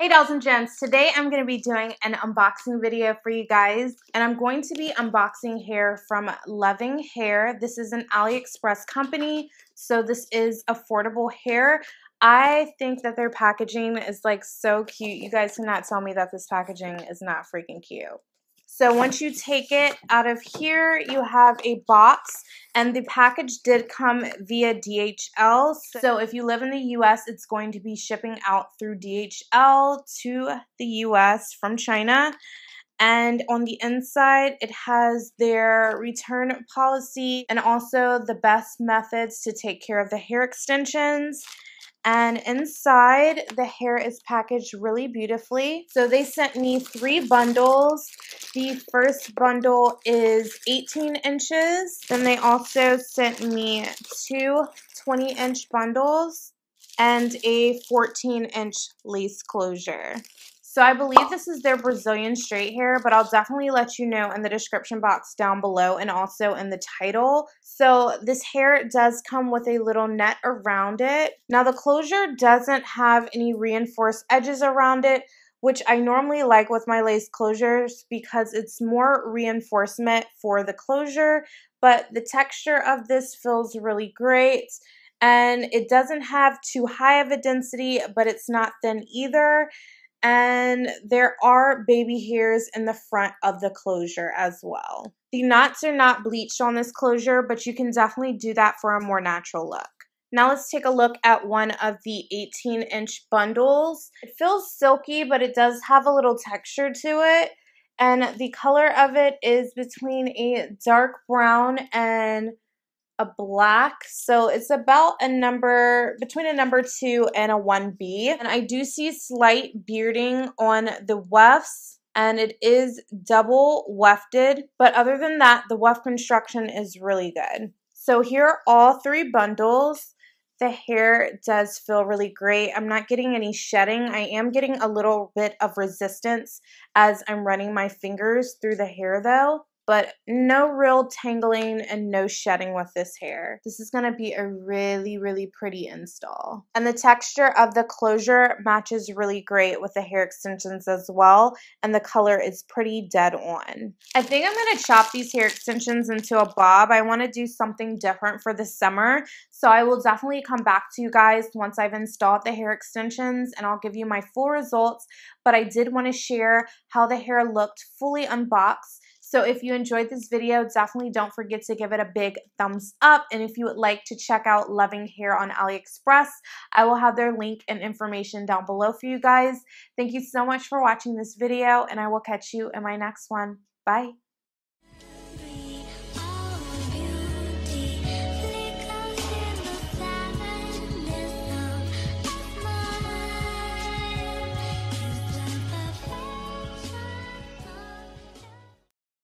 Hey dolls and gents, today I'm going to be doing an unboxing video for you guys and I'm going to be unboxing hair from Luvin Hair. This is an AliExpress company, so this is affordable hair. I think that their packaging is like so cute. You guys cannot tell me that this packaging is not freaking cute. So once you take it out of here, you have a box and the package did come via DHL. So if you live in the US, it's going to be shipping out through DHL to the US from China. And on the inside, it has their return policy and also the best methods to take care of the hair extensions. And inside, the hair is packaged really beautifully. So they sent me three bundles. The first bundle is 18 inches. Then they also sent me two 20 inch bundles and a 14 inch lace closure. So I believe this is their Brazilian straight hair, but I'll definitely let you know in the description box down below and also in the title. So this hair does come with a little net around it. Now the closure doesn't have any reinforced edges around it, which I normally like with my lace closures because it's more reinforcement for the closure, but the texture of this feels really great and it doesn't have too high of a density, but it's not thin either and there are baby hairs in the front of the closure as well. The knots are not bleached on this closure, but you can definitely do that for a more natural look. Now let's take a look at one of the 18 inch bundles. It feels silky, but it does have a little texture to it. And the color of it is between a dark brown and a black. So it's about a number, between a number two and a 1B. And I do see slight bearding on the wefts and it is double wefted. But other than that, the weft construction is really good. So here are all three bundles. The hair does feel really great. I'm not getting any shedding. I am getting a little bit of resistance as I'm running my fingers through the hair though but no real tangling and no shedding with this hair. This is going to be a really, really pretty install. And the texture of the closure matches really great with the hair extensions as well, and the color is pretty dead on. I think I'm going to chop these hair extensions into a bob. I want to do something different for the summer, so I will definitely come back to you guys once I've installed the hair extensions, and I'll give you my full results, but I did want to share how the hair looked fully unboxed so if you enjoyed this video, definitely don't forget to give it a big thumbs up. And if you would like to check out Luvin Hair on AliExpress, I will have their link and information down below for you guys. Thank you so much for watching this video, and I will catch you in my next one. Bye.